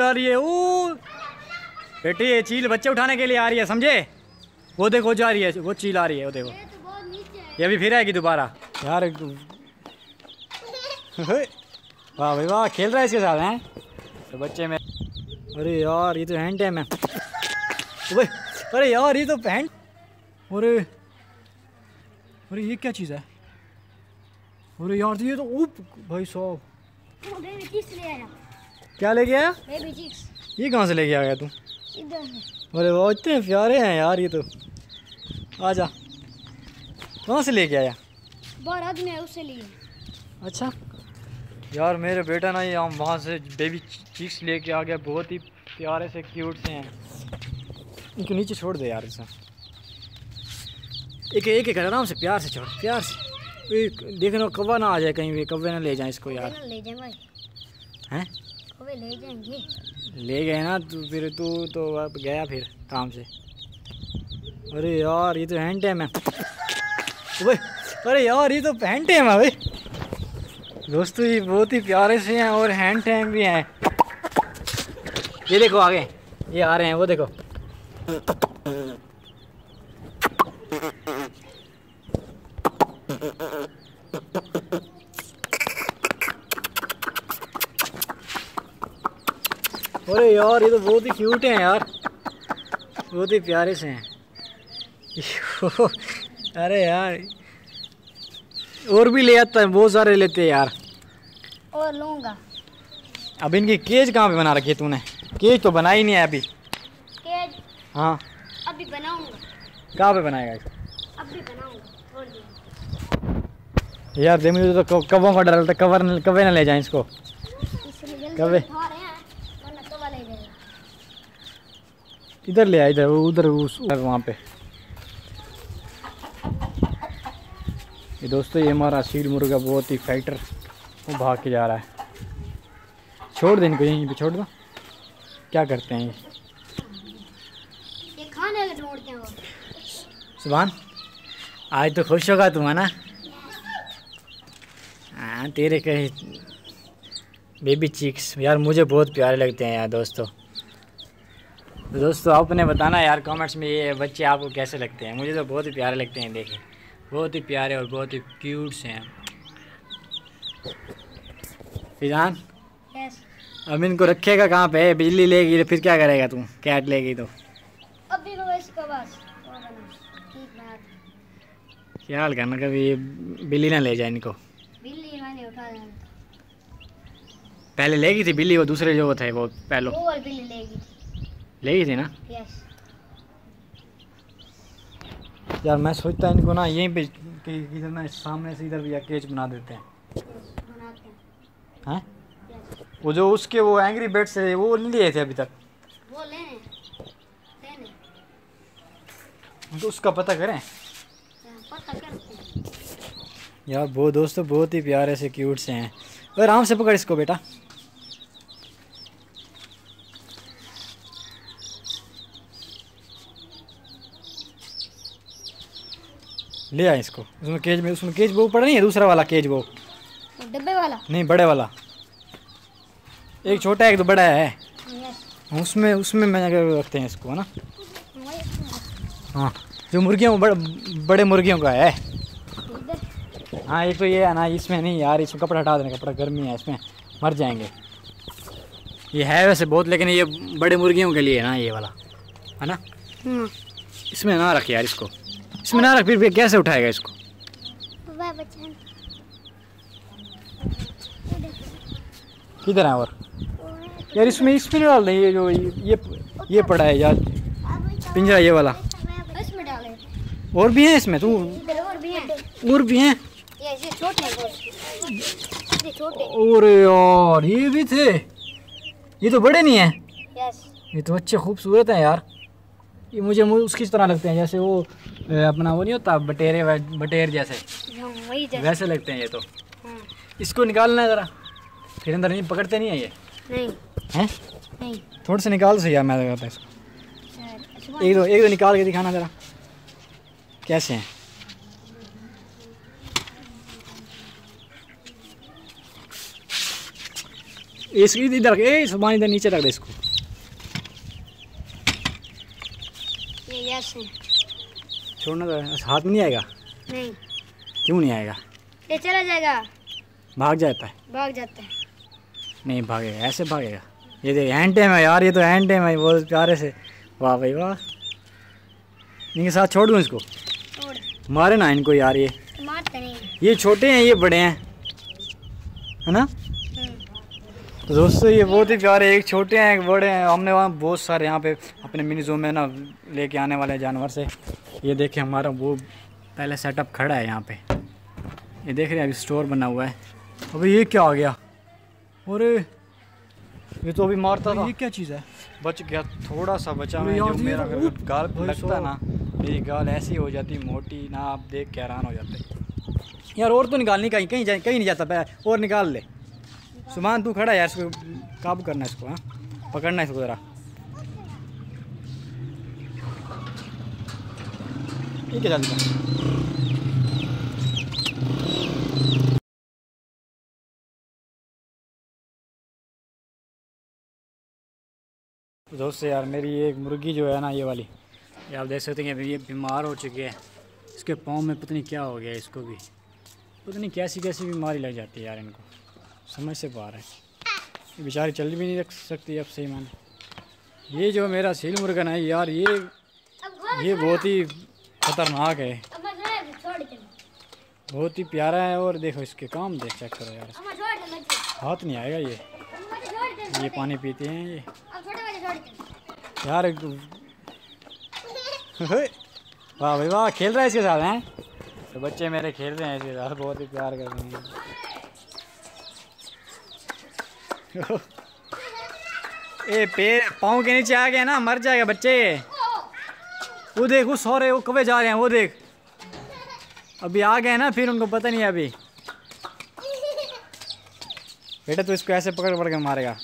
आ रही है ओ बेटी ये चील बच्चे उठाने के लिए आ रही है समझे? वो देखो जा रही है वो चील आ रही है वो देखो। ये तो बहुत नीचे है। ये भी फिर आएगी दोबारा। यार वाह भाई वाह खेल रहा है इसके साथ हैं? तो बच्चे में अरे यार ये तो हैंड टाइम है। अरे यार ये तो हैंड अरे अरे ये क्या चीज़ है? अरे यार ये तो ऊप भाई साहब। क्या ले गया ये कहाँ से लेके आ गया तू? इधर है। अरे वाह इतने प्यारे हैं यार ये तो। आ जा। कहाँ से लेके आया? आदमी है उससे लिए। अच्छा। यार मेरे बेटा ना ये हम वहाँ से बेबी चीक्स लेके आ गया बहुत ही प्यारे से क्यूट से हैं। इनको नीचे छोड़ दे यार इसे। एक एक एक आराम से प्यार से छोड़ प्यार से। एक देखना कब्बा ना आ जाए कहीं भी कौवे ना ले जाए इसको यार। ले जाए भाई। हैं? ले जाएँगे। ले गए ना, तू फिर तू तो अब गया फिर काम से। अरे यार, ये तो हैंड टाइम है। ओए, अरे यार, ये तो हैंड टाइम है भाई। दोस्तों, ये बहुत ही प्यारे से हैं और हैंड टाइम भी हैं। ये देखो आगे, ये आ रहे हैं, वो देखो। अरे यार ये तो बहुत ही क्यूट हैं यार। बहुत ही प्यारे से हैं। अरे यार और भी ले आता है बहुत सारे लेते हैं यार। और लूँगा। अब इनकी केज कहाँ पे बना रखी है तूने? केज तो बना ही नहीं है अभी। केज हाँ। अभी बनाऊँगा। कहाँ पे बनाएगा इसको अभी बनाऊँगा यार दे मुझे तो कौ- कौवों का डर लगता है कवर न- ना ले जाए इसको। कौवे? उठा रहे हैं वरना कौवा ले जाएगा इधर ले आ इधर उधर उस वहाँ पे। ये दोस्तों ये हमारा सीड मुर्गा बहुत ही फाइटर वो भाग के जा रहा है। छोड़ दे इनको यहीं पे छोड़ दो। क्या करते हैं ये? खाने हैं वो। सुभान आज तो खुश होगा तुम है ना? हाँ तेरे कहीं बेबी चिक्स यार मुझे बहुत प्यारे लगते हैं यार दोस्तों। तो दोस्तों आपने बताना यार कमेंट्स में ये बच्चे आपको कैसे लगते हैं? मुझे तो बहुत ही प्यारे लगते हैं देखे बहुत ही प्यारे और बहुत ही क्यूट से हैं। फिजान? यस अब इनको रखेगा कहाँ पे? बिजली लेगी तो फिर क्या करेगा तू? कैट लेगी तो। अभी को इसका बस। वो बना ठीक बात ख्याल करना? कभी बिल्ली ना ले जाए इनको। बिल्ली उठा पहले लेगी थी बिल्ली वो दूसरे जो थे वो पहलो। वो और बिल्ली लेगी लेगी थी ना? यस यार मैं सोचता इनको ना यहीं पे कि इधर ना सामने से इधर भी केज बना देते हैं। बनाते हैं। हैं? वो जो उसके वो एंग्री बेड से वो नहीं लिए थे अभी तक? वो लेने लेने तो उसका पता करें। यहाँ पता करते यार वो दोस्तों बहुत ही प्यारे से क्यूट से हैं। आराम से पकड़ इसको बेटा। ले आए इसको। उसमें केज में उसमें केज वो पड़ा नहीं है? दूसरा वाला केज वो डब्बे वाला? नहीं बड़े वाला। एक छोटा है एक तो बड़ा है। उसमें उसमें मैं रखते हैं इसको है ना? हाँ। जो मुर्गियों बड़े बड़े मुर्गियों का है। हाँ एक तो ये है ना इसमें नहीं यार इसमें कपड़ा हटा देना कपड़ा गर्मी है इसमें। मर जाएँगे। ये है वैसे बहुत लेकिन ये बड़े मुर्गियों के लिए है ना ये वाला। है ना? हम्म इसमें ना रख यार इसको। इसमें ना रख फिर कैसे उठाएगा इसको? किधर है और? यार इसमें इसमें डाल दें ये जो ये ये पड़ा है यार। पिंजरा ये वाला। और भी है इसमें तू? और भी हैं। और हैं? यार ये भी थे। ये तो बड़े नहीं हैं। ये तो अच्छे खूबसूरत हैं यार। ये मुझे उसकी तरह लगते हैं जैसे वो अपना वो नहीं होता बटेरे बटेर जैसे। वही जैसे। वैसे लगते हैं ये तो। हाँ। इसको निकालना है ज़रा। फिर अंदर नहीं पकड़ते नहीं है ये? नहीं। हैं? नहीं। थोड़े से निकाल से यार मैं लगाता इसको। एक दो एक दो निकाल के दिखाना ज़रा। कैसे हैं? इस इधर ए सामान इधर नीचे रख दे इसको। यस छोड़ना तो हाथ में नहीं आएगा? नहीं। क्यों नहीं आएगा? ये चला जाएगा। भाग जाता है। भाग जाता है। नहीं भागेगा ऐसे भागेगा। ये देख हैंड टेम है यार ये तो हैंड टेम है बहुत प्यारे से। वाह भाई वाह। इनके साथ छोड़ दूँ इसको? छोड़। मारे ना इनको यार ये। मारते नहीं। ये छोटे हैं ये बड़े हैं। है ना? दोस्तों ये बहुत ही प्यारे एक छोटे हैं एक बड़े हैं। हमने वहाँ बहुत सारे यहाँ पे अपने मिनी जू में ना लेके आने वाले जानवर से। ये देखें हमारा वो पहले सेटअप खड़ा है यहाँ पे। ये देख रहे हैं अभी स्टोर बना हुआ है। अभी ये क्या आ गया? अरे ये तो अभी मारता था। ये क्या चीज़ है? बच गया थोड़ा सा बचा मैं जो मेरा तो गाल लगता ना मेरी गाल ऐसी हो जाती मोटी ना आप देख के हैरान हो जाते। यार और तो निकालनी कहीं कहीं जाए कहीं नहीं जाता और निकाल ले। सुमान तू खड़ा है यार इसको काबू करना है इसको हाँ? पकड़ना है इसको ज़रा। ठीक है? जल्दी दोस्तों यार मेरी एक मुर्गी जो है ना ये वाली ये आप देख सकते हैं अभी ये बीमार हो चुकी है। इसके पाँव में पता नहीं क्या हो गया इसको भी। पता नहीं कैसी कैसी बीमारी लग जाती है यार इनको। समझ से रहे हैं। ये बेचारी चल भी नहीं रख सकती अब सही माने। ये जो मेरा सील मुर्गन है यार, ये ये बहुत ही खतरनाक है। बहुत ही प्यारा है और देखो इसके काम देख चेक करो यार। हाथ नहीं आएगा ये। ये पानी पीते हैं ये। यार वाह भाई वाह, खेल रहा है इसके साथ, हैं? तो बच्चे मेरे खेल रहे हैं इसके साथ, बहुत ही प्यार कर रहे हैं। ए पैर पाँव के नीचे आ गया ना, मर जाएगा बच्चे। वो देख, वो सो रहे वो कবে जा रहे हैं, वो देख। अभी आ गए ना, फिर उनको पता नहीं अभी। बेटा, तू तो इसको ऐसे पकड़ पकड़ के मारेगा।